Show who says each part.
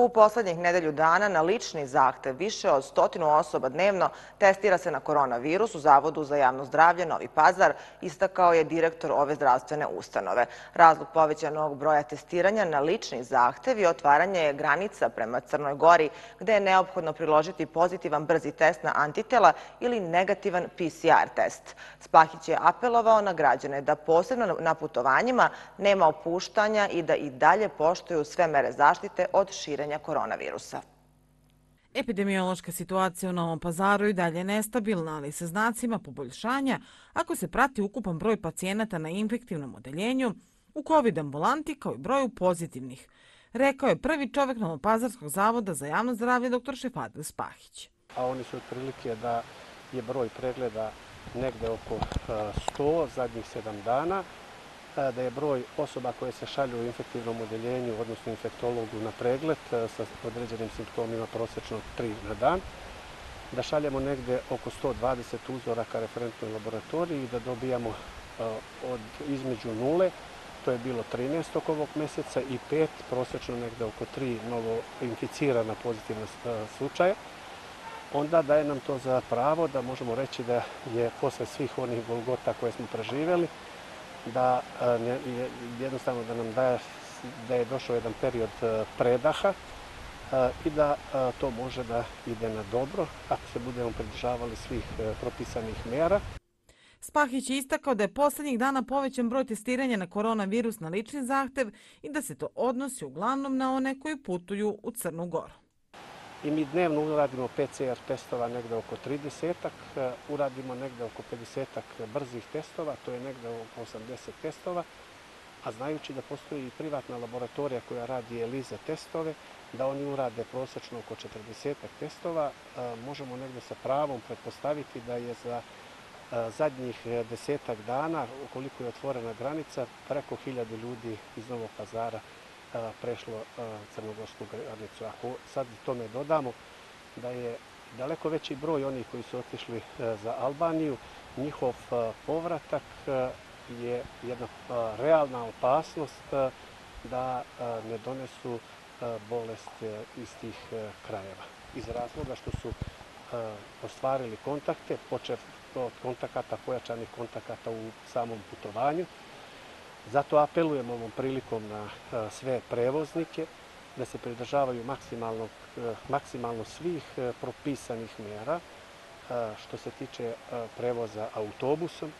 Speaker 1: U poslednjih nedelju dana na lični zahtev više od stotinu osoba dnevno testira se na koronavirus u Zavodu za javno zdravlje Novi Pazar, istakao je direktor ove zdravstvene ustanove. Razlog povećanog broja testiranja na lični zahtev i otvaranje granica prema Crnoj Gori, gde je neophodno priložiti pozitivan brzi test na antitela ili negativan PCR test. Spahić je apelovao na građane da posebno na putovanjima nema opuštanja i da i dalje poštuju sve mere zaštite od širenja širenja koronavirusa.
Speaker 2: Epidemiološka situacija u Novom pazaru i dalje nestabilna, ali sa znacima poboljšanja ako se prati ukupan broj pacijenata na infektivnom odeljenju u COVID ambulanti kao i broju pozitivnih, rekao je prvi čovek Novopazarskog zavoda za javno zdravlje dr. Šefadil Spahić.
Speaker 3: A oni su otprilike da je broj pregleda negde oko 100 zadnjih sedam dana, E, da je broj osoba koje se šalju u infektivnom odeljenju, odnosno infektologu na pregled e, sa određenim simptomima prosječno 3 na dan, da šaljemo negde oko 120 uzoraka referentnoj laboratoriji i da dobijamo e, od između nule, to je bilo 13. ovog mjeseca, i 5, prosječno negde oko 3 novo inficirana pozitivna slučaja, onda daje nam to za pravo da možemo reći da je posle svih onih golgota koje smo preživjeli, da e, jednostavno da nam daje da je došao jedan period e, predaha e, i da to može da ide na dobro ako se budemo pridržavali svih propisanih mjera.
Speaker 2: Spahić je istakao da je posljednjih dana povećan broj testiranja na koronavirus na lični zahtev i da se to odnosi uglavnom na one koji putuju u Crnu Goru
Speaker 3: i mi dnevno uradimo PCR testova negde oko 30-ak, e, uradimo negde oko 50-ak brzih testova, to je negde oko 80 testova, a znajući da postoji i privatna laboratorija koja radi ELISA testove, da oni urade prosečno oko 40-ak testova, e, možemo negde sa pravom pretpostaviti da je za e, zadnjih desetak dana, ukoliko je otvorena granica, preko hiljadu ljudi iz Novog pazara prešlo crnogorsku granicu. Ako sad tome dodamo da je daleko veći broj onih koji su otišli za Albaniju, njihov povratak je jedna realna opasnost da ne donesu bolest e, iz tih e, krajeva. Iz razloga što su ostvarili kontakte, počev od kontakata, pojačanih kontakata u samom putovanju, Zato apelujem ovom prilikom na e, sve prevoznike da se pridržavaju maksimalno, e, maksimalno svih e, propisanih mjera što se tiče prevoza autobusom,